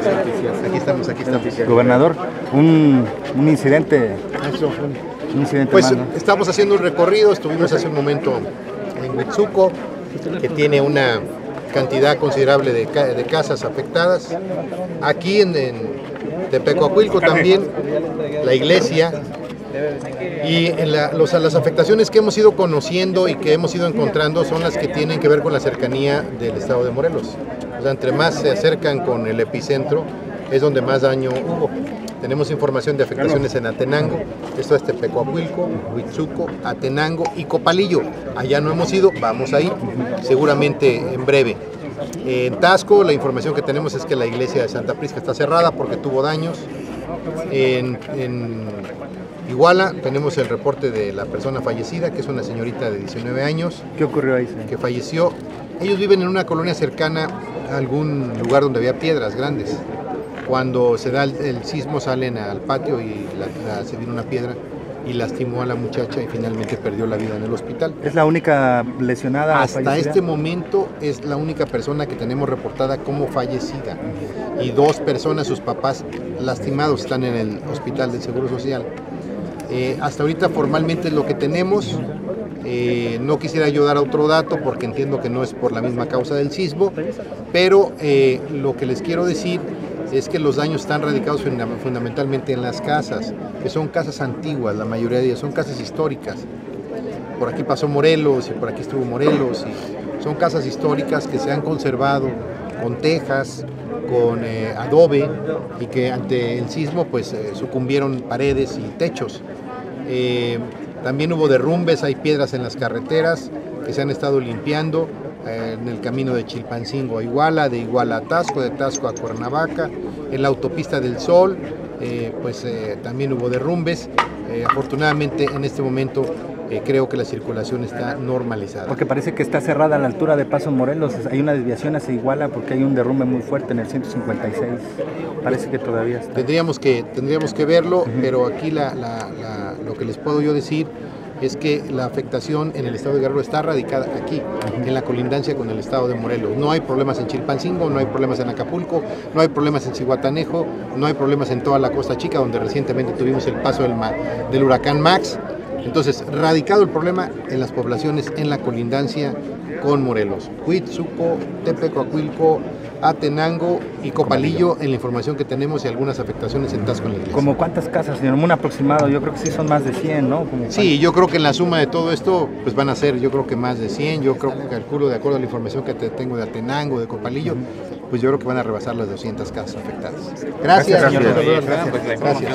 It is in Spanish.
Aquí estamos, aquí estamos. Gobernador, un, un incidente, un incidente Pues estamos haciendo un recorrido, estuvimos hace un momento en Huitzuco, que tiene una cantidad considerable de casas afectadas. Aquí en, en Tepecoacuilco también, la iglesia. Y los- las afectaciones que hemos ido conociendo y que hemos ido encontrando son las que tienen que ver con la cercanía del estado de Morelos. O sea, entre más se acercan con el epicentro, es donde más daño hubo. Tenemos información de afectaciones en Atenango, esto es Tepecoacuilco, Huitzuco, Atenango y Copalillo. Allá no hemos ido, vamos a ir, seguramente en breve. En Tasco, la información que tenemos es que la iglesia de Santa Prisca está cerrada porque tuvo daños. En Iguala tenemos el reporte de la persona fallecida, que es una señorita de 19 años ¿Qué ocurrió ahí? señor? que falleció. Ellos viven en una colonia cercana a algún lugar donde había piedras grandes. Cuando se da el, el sismo salen al patio y la- la- se vino una piedra y lastimó a la muchacha y finalmente perdió la vida en el hospital. ¿Es la única lesionada? Hasta fallecida? este momento es la única persona que tenemos reportada como fallecida y dos personas, sus papás lastimados, están en el hospital del Seguro Social. Eh, hasta ahorita formalmente es lo que tenemos. Eh, no quisiera yo dar otro dato porque entiendo que no es por la misma causa del sismo, pero eh, lo que les quiero decir es que los daños están radicados funda- fundamentalmente en las casas, que son casas antiguas, la mayoría de ellas son casas históricas por aquí pasó Morelos y por aquí estuvo Morelos son casas históricas que se han conservado con tejas, con eh, adobe y que ante el sismo pues eh, sucumbieron paredes y techos. Eh, también hubo derrumbes, hay piedras en las carreteras que se han estado limpiando en el camino de Chilpancingo a Iguala, de Iguala a Tasco, de Tasco a Cuernavaca, en la autopista del Sol, pues también hubo derrumbes. Afortunadamente en este momento eh, creo que la circulación está normalizada. Porque parece que está cerrada a la altura de Paso Morelos. Hay una desviación hacia Iguala porque hay un derrumbe muy fuerte en el 156. Parece que todavía está. Tendríamos que, tendríamos que verlo, pero aquí la- la- la- lo que les puedo yo decir es que la afectación en el estado de Guerrero está radicada aquí, en la colindancia con el estado de Morelos. No hay problemas en Chilpancingo, no hay problemas en Acapulco, no hay problemas en Cihuatanejo, no hay problemas en toda la Costa Chica, donde recientemente tuvimos el paso del huracán Max. Entonces, radicado el problema en las poblaciones en la colindancia con Morelos. Huitzuco, Tepecoacuilco, Atenango y Copalillo en la información que tenemos y algunas afectaciones en Tasco en la iglesia. ¿Como cuántas casas, señor? Un aproximado, yo creo que sí son más de 100, ¿no? Como Sí, yo creo que en la suma de todo esto, pues van a ser, yo creo que más de 100, yo creo que calculo de acuerdo a la información que te tengo de Atenango, de Copalillo, pues yo creo que van a rebasar las 200 casas afectadas. Gracias, Gracias, señor gracias. Gracias.